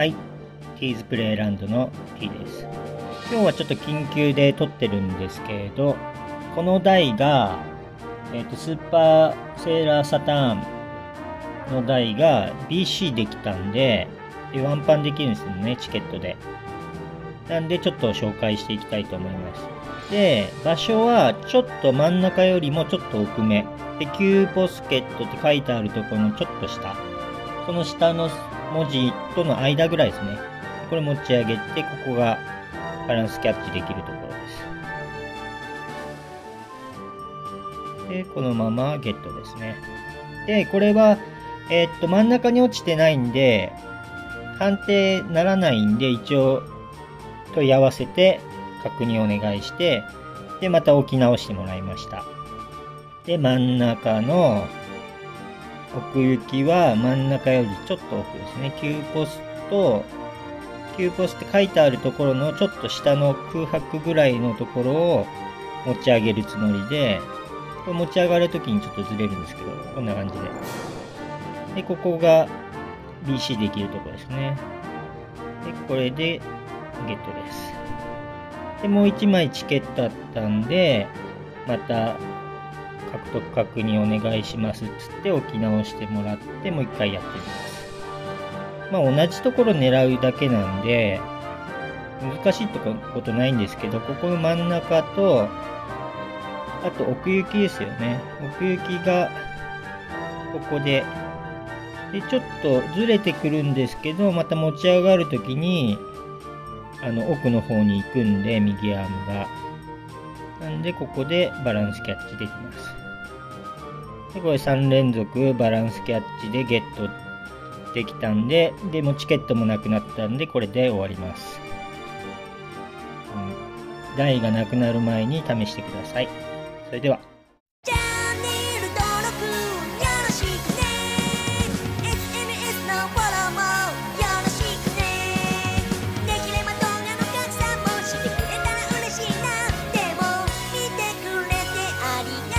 はい、ティーズプレイランドの T です。今日はちょっと緊急で撮ってるんですけれど、この台が、えっ、ー、と、スーパーセーラーサターンの台が BC できたんで、でワンパンできるんですよね、チケットで。なんでちょっと紹介していきたいと思います。で、場所はちょっと真ん中よりもちょっと奥め。で、Q ポスケットって書いてあるところのちょっと下。その下の文字との間ぐらいですね。これ持ち上げて、ここがバランスキャッチできるところです。で、このままゲットですね。で、これは、えー、っと、真ん中に落ちてないんで、判定ならないんで、一応問い合わせて確認お願いして、で、また置き直してもらいました。で、真ん中の奥行きは真ん中よりちょっと奥ですね。9ポスト、9ポスって書いてあるところのちょっと下の空白ぐらいのところを持ち上げるつもりで、これ持ち上がるときにちょっとずれるんですけど、こんな感じで。で、ここが BC できるところですね。で、これでゲットです。で、もう1枚チケットあったんで、また獲得確認お願いしますっつって置き直してもらってもう一回やってみます。まあ同じところ狙うだけなんで、難しいとかことないんですけど、ここの真ん中と、あと奥行きですよね。奥行きが、ここで、で、ちょっとずれてくるんですけど、また持ち上がるときに、あの、奥の方に行くんで、右アームが。なんで、ここでバランスキャッチできます。で、これ3連続バランスキャッチでゲットできたんで、でもチケットもなくなったんで、これで終わります。うん、台がなくなる前に試してください。それでは。body.